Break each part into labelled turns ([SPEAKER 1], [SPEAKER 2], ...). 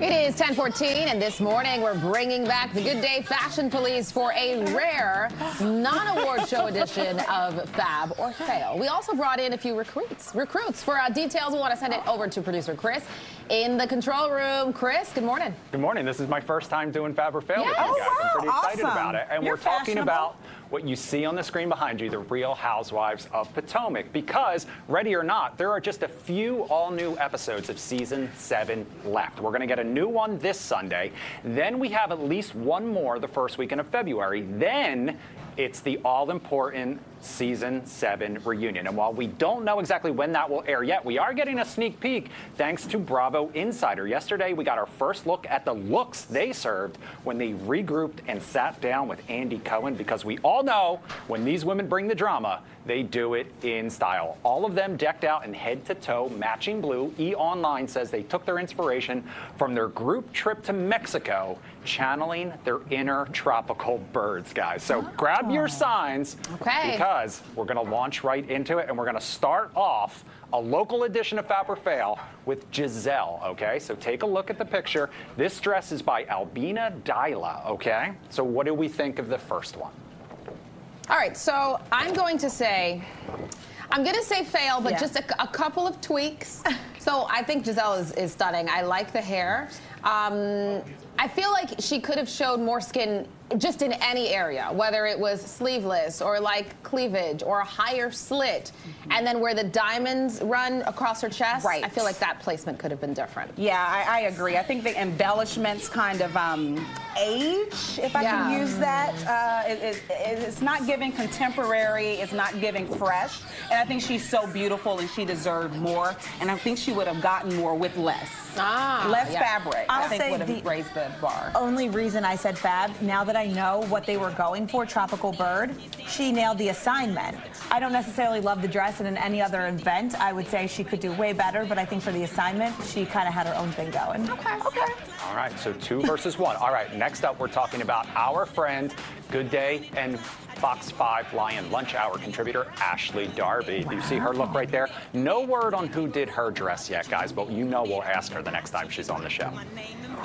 [SPEAKER 1] It is 1014, and this morning we're bringing back the Good Day Fashion Police for a rare non-award show edition of Fab or Fail. We also brought in a few recruits. Recruits. For uh, details, we want to send it over to producer Chris in the control room. Chris, good morning.
[SPEAKER 2] Good morning. This is my first time doing Fab or Fail
[SPEAKER 1] Yes.
[SPEAKER 2] with you guys.
[SPEAKER 1] Oh,
[SPEAKER 2] I'm pretty excited
[SPEAKER 3] Awesome.
[SPEAKER 2] about it. And
[SPEAKER 3] You're
[SPEAKER 2] we're talking about what you see on the screen behind you, the Real Housewives of Potomac. Because, ready or not, there are just a few all new episodes of season seven left. We're going to get a new one this Sunday. Then we have at least one more the first weekend of February. Then it's the all important season seven reunion. And while we don't know exactly when that will air yet, we are getting a sneak peek thanks to Bravo Insider. Yesterday, we got our first look at the looks they served when they regrouped and sat down with Andy Cohen because we all know when these women bring the drama, they do it in style. All of them decked out in head to toe matching blue. E Online says they took their inspiration from their group trip to Mexico, channeling their inner tropical birds, guys. So oh. grab your signs
[SPEAKER 1] Okay.
[SPEAKER 2] because we're going to launch right into it and we're going to start off a local edition of Fab or Fail with Gizelle, okay? So take a look at the picture. This dress is by Albina Dyla, okay? So what do we think of the first one?
[SPEAKER 1] All right, so I'm going to say, I'm going to say fail, but
[SPEAKER 3] Yeah.
[SPEAKER 1] just a, a couple of tweaks. so I think Gizelle is, is stunning. I like the hair. Um, I feel like she could have showed more skin just in any area, whether it was sleeveless or like cleavage or a higher slit, and then where the diamonds run across her chest.
[SPEAKER 3] Right.
[SPEAKER 1] I feel like that placement could have been different.
[SPEAKER 3] Yeah, I, I agree. I think the embellishments kind of um, age, if I
[SPEAKER 1] Yeah.
[SPEAKER 3] can use that. Uh, it, it, it's not giving contemporary. It's not giving fresh. And I think she's so beautiful, and she deserved more. And I think she would have gotten more with less.
[SPEAKER 1] Ah,
[SPEAKER 3] less
[SPEAKER 1] yeah.
[SPEAKER 3] fabric. I
[SPEAKER 4] I'll
[SPEAKER 3] think would have raised the bar.
[SPEAKER 4] Only reason I said Fab, now that I know what they were going for, Tropical Bird, she nailed the assignment. I don't necessarily love the dress, and in any other event, I would say she could do way better, but I think for the assignment, she kind of had her own thing going.
[SPEAKER 1] Okay.
[SPEAKER 4] Okay.
[SPEAKER 2] All right, so two versus one. All right, next up, we're talking about our friend, Good Day and Fox 5 Lion Lunch Hour contributor, Ashley Darby. You see her look right there? No word on who did her dress yet, guys, but you know we'll ask her the next time she's on the show.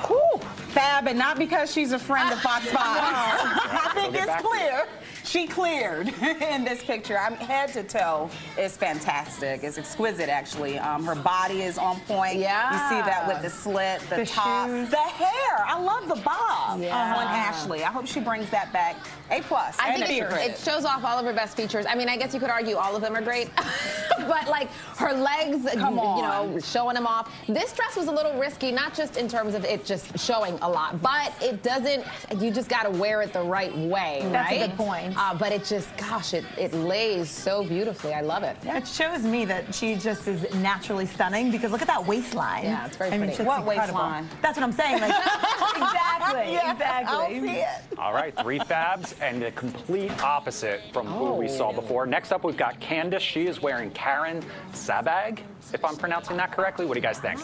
[SPEAKER 3] Whew. Fab, and not because she's a friend of Fox 5. I think it's
[SPEAKER 2] back to
[SPEAKER 3] clear. She cleared in this picture. I'm head to toe. It's fantastic. It's exquisite, actually. Um, her body is on point.
[SPEAKER 1] Yeah.
[SPEAKER 3] You see that with the slit, the,
[SPEAKER 4] The
[SPEAKER 3] top,
[SPEAKER 4] shoes.
[SPEAKER 3] the hair. I love the bob
[SPEAKER 1] Yeah.
[SPEAKER 3] on Ashley. I hope she brings that back. A plus.
[SPEAKER 1] I think it, it shows off all of her best features. I mean, I guess you could argue all of them are great, but like her legs,
[SPEAKER 3] Come
[SPEAKER 1] you know, showing them off. This dress was a little risky, not just in terms of it just showing a lot, but it doesn't. You just got to wear it the right way,
[SPEAKER 4] That's a good point.
[SPEAKER 1] Uh, but it just, gosh, it it lays so beautifully. I love it.
[SPEAKER 4] It shows me that she just is naturally stunning because look at that waistline.
[SPEAKER 1] Yeah, it's very
[SPEAKER 4] I mean,
[SPEAKER 1] pretty.
[SPEAKER 3] What
[SPEAKER 4] incredible.
[SPEAKER 3] waistline?
[SPEAKER 4] That's what I'm saying. Like, exactly,
[SPEAKER 3] Yeah,
[SPEAKER 4] exactly.
[SPEAKER 3] I'll see it.
[SPEAKER 2] All right, three fabs and the complete opposite from who we saw before. Next up, we've got Candiace. She is wearing Karen Sabag, if I'm pronouncing that correctly. What do you guys think?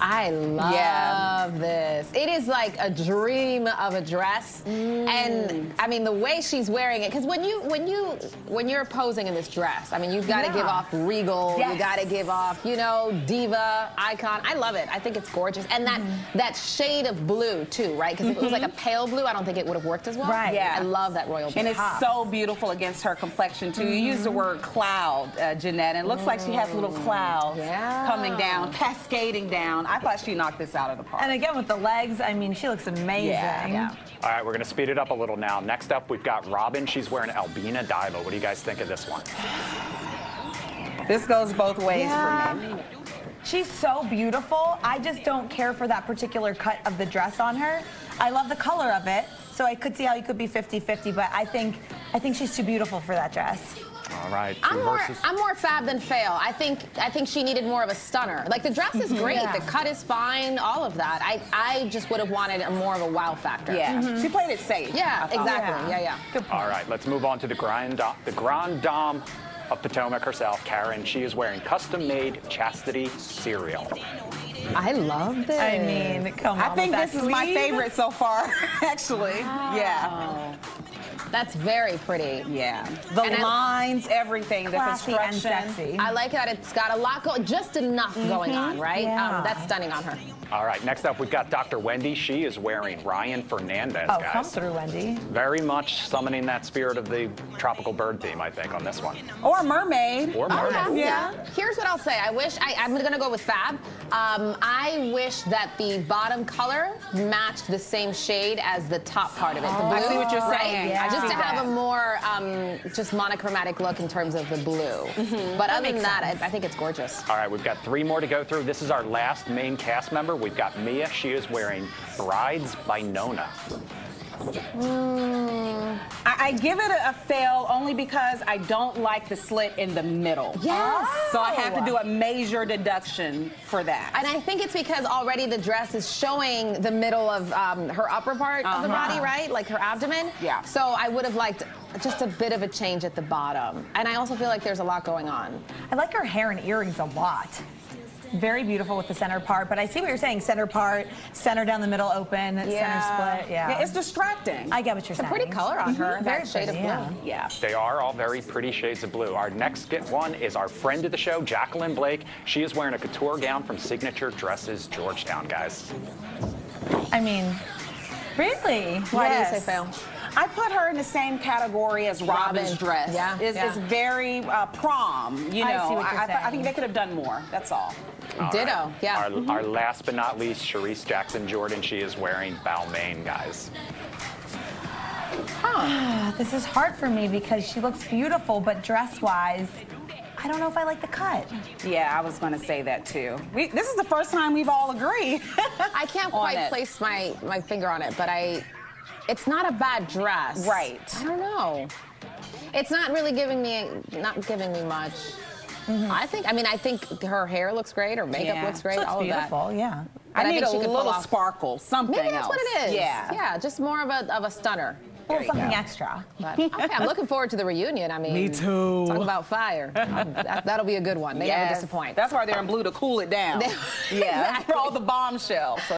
[SPEAKER 1] I love
[SPEAKER 3] Yeah.
[SPEAKER 1] this. It is like a dream of a dress,
[SPEAKER 3] Mm.
[SPEAKER 1] and I mean the way she's wearing it. Because when you when you when you're posing in this dress, I mean you've got to
[SPEAKER 4] Yeah.
[SPEAKER 1] give off regal. You
[SPEAKER 4] Yes.
[SPEAKER 1] got to give off you know diva icon. I love it. I think it's gorgeous, and that
[SPEAKER 3] Mm-hmm.
[SPEAKER 1] that shade of blue too, right? Because if it was like a pale blue, I don't think it would have worked as well.
[SPEAKER 4] Right.
[SPEAKER 3] Yeah.
[SPEAKER 1] I love that royal blue.
[SPEAKER 3] And it's so beautiful against her complexion too. You use the word cloud, uh, Jeanette, and it looks like she has little clouds
[SPEAKER 1] Yeah.
[SPEAKER 3] coming down, cascading down. I thought she knocked this out of the park.
[SPEAKER 4] And again, with the legs, I mean, she looks amazing.
[SPEAKER 3] Yeah, yeah.
[SPEAKER 2] All right, we're going to speed it up a little now. Next up, we've got Robyn. She's wearing Albina Dyla. What do you guys think of this one?
[SPEAKER 3] This goes both ways
[SPEAKER 4] Yeah.
[SPEAKER 3] for me.
[SPEAKER 4] She's so beautiful. I just don't care for that particular cut of the dress on her. I love the color of it, so I could see how you could be 50-50, but I think I think she's too beautiful for that dress.
[SPEAKER 2] All right,
[SPEAKER 1] I'm more,
[SPEAKER 2] versus.
[SPEAKER 1] I'm more fab than fail. I think I think she needed more of a stunner. Like the dress is great,
[SPEAKER 4] Yeah.
[SPEAKER 1] the cut is fine, all of that. I I just would have wanted a more of a wow factor.
[SPEAKER 3] Yeah, mm-hmm. she played it safe.
[SPEAKER 1] Yeah, exactly. Yeah, yeah.
[SPEAKER 4] Good point.
[SPEAKER 2] All right, let's move on to the grand, the grand dame of Potomac herself, Karen. She is wearing custom-made Chassity Saree.
[SPEAKER 1] I love this.
[SPEAKER 4] I mean, come on.
[SPEAKER 3] I think
[SPEAKER 4] with
[SPEAKER 3] this is my favorite so far, actually. Yeah.
[SPEAKER 1] That's very pretty.
[SPEAKER 3] Yeah. The
[SPEAKER 1] And I-
[SPEAKER 3] lines, everything, the
[SPEAKER 4] Classy and
[SPEAKER 3] construction.
[SPEAKER 4] sexy.
[SPEAKER 1] I like that it's got a lot going, just enough going on, right?
[SPEAKER 4] Yeah.
[SPEAKER 1] Um, that's stunning on her.
[SPEAKER 2] All right, next up we've got Dr. Wendy. She is wearing Ryan Fernandez,
[SPEAKER 4] Oh,
[SPEAKER 2] guys.
[SPEAKER 4] come through, Wendy.
[SPEAKER 2] Very much summoning that spirit of the tropical bird theme, I think, on this one.
[SPEAKER 3] Or mermaid.
[SPEAKER 2] Or
[SPEAKER 1] Oh,
[SPEAKER 2] mermaid.
[SPEAKER 1] yeah. Here's what I'll say. I wish I, I'm gonna go with Fab. Um, I wish that the bottom color matched the same shade as the top part of it. The blue.
[SPEAKER 3] I see what you're
[SPEAKER 1] right?
[SPEAKER 3] saying.
[SPEAKER 4] I
[SPEAKER 1] Just to have a more um, just monochromatic look in terms of the blue. But other than
[SPEAKER 4] makes
[SPEAKER 1] that, I. I think it's gorgeous.
[SPEAKER 2] All right, we've got three more to go through. This is our last main cast member. We've got Mia. She is wearing Brides by Nona.
[SPEAKER 3] I, I give it a, a fail only because I don't like the slit in the middle.
[SPEAKER 1] Yes.
[SPEAKER 3] So I have to do a major deduction for that.
[SPEAKER 1] And I think it's because already the dress is showing the middle of um, her upper part of the
[SPEAKER 3] Uh-huh.
[SPEAKER 1] body, right? Like her abdomen.
[SPEAKER 3] Yeah.
[SPEAKER 1] So I would have liked just a bit of a change at the bottom. And I also feel like there's a lot going on.
[SPEAKER 4] I like her hair and earrings a lot. Very beautiful with the center part, but I see what you're saying. Center part, center down the middle open, center split. Yeah.
[SPEAKER 3] it's distracting.
[SPEAKER 4] I get what you're
[SPEAKER 1] It's a
[SPEAKER 4] saying.
[SPEAKER 1] pretty color on mm-hmm. her,
[SPEAKER 4] Very
[SPEAKER 1] that shade of blue.
[SPEAKER 4] yeah.
[SPEAKER 3] yeah.
[SPEAKER 2] They are all very pretty shades of blue. Our next get one is our friend of the show, Jacqueline Blake. She is wearing a couture gown from Signature Dresses Georgetown, guys.
[SPEAKER 4] I mean, really?
[SPEAKER 1] Why
[SPEAKER 3] Yes.
[SPEAKER 1] do you say fail?
[SPEAKER 3] I put her in the same category as Robyn's
[SPEAKER 1] Robyn.
[SPEAKER 3] dress.
[SPEAKER 1] Yeah,
[SPEAKER 3] It's,
[SPEAKER 1] yeah.
[SPEAKER 3] it's very uh, prom, you know.
[SPEAKER 4] I see what you're
[SPEAKER 3] I, th- I think they could have done more. That's all.
[SPEAKER 2] All
[SPEAKER 1] Ditto,
[SPEAKER 2] right.
[SPEAKER 1] yeah.
[SPEAKER 2] Our, our last but not least, Charrisse Jackson Jordan. She is wearing Balmain, guys. Huh.
[SPEAKER 4] This is hard for me because she looks beautiful, but dress-wise, I don't know if I like the cut.
[SPEAKER 3] Yeah, I was going to say that too. We, this is the first time we've all agreed.
[SPEAKER 1] I can't quite
[SPEAKER 3] it.
[SPEAKER 1] place my, my finger on it, but I, it's not a bad dress.
[SPEAKER 3] Right.
[SPEAKER 1] I don't know. It's not really giving me, not giving me much. I think, I mean, I think her hair looks great, her makeup
[SPEAKER 3] Yeah.
[SPEAKER 1] looks great,
[SPEAKER 4] looks
[SPEAKER 1] all of that.
[SPEAKER 4] beautiful, yeah.
[SPEAKER 1] But
[SPEAKER 3] I
[SPEAKER 1] I
[SPEAKER 3] need
[SPEAKER 1] think
[SPEAKER 3] a
[SPEAKER 1] she could pull
[SPEAKER 3] little
[SPEAKER 1] off-
[SPEAKER 3] sparkle, something
[SPEAKER 1] Maybe that's
[SPEAKER 3] else.
[SPEAKER 1] what it is.
[SPEAKER 3] Yeah.
[SPEAKER 1] Yeah, just more of a, of a stunner.
[SPEAKER 4] A little something
[SPEAKER 3] go.
[SPEAKER 4] extra.
[SPEAKER 1] But, okay, I'm looking forward to the reunion. I mean,
[SPEAKER 3] Me too.
[SPEAKER 1] Talk about fire. Um, that, that'll be a good one. They never
[SPEAKER 3] Yes.
[SPEAKER 1] disappoint.
[SPEAKER 3] That's why they're in blue to cool it down.
[SPEAKER 1] They-
[SPEAKER 3] yeah,
[SPEAKER 1] Exactly.
[SPEAKER 3] for all the bombshells. So